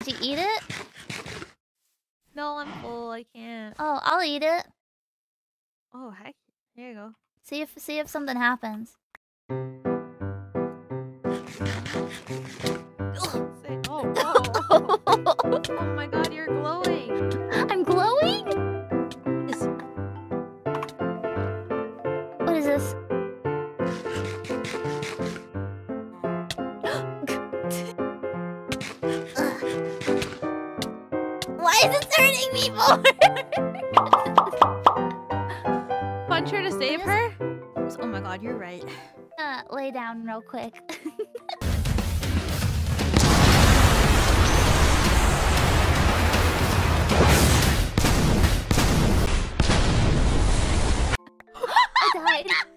Did you eat it? No, I'm full. I can't. Oh, I'll eat it. Oh, heck. Here you go. See if see if something happens. Oh, whoa. oh my god, you're glowing. I'm glowing? What is this? is this hurting me more? Punch her to save her? Oh my god, you're right. Uh, lay down real quick. I died.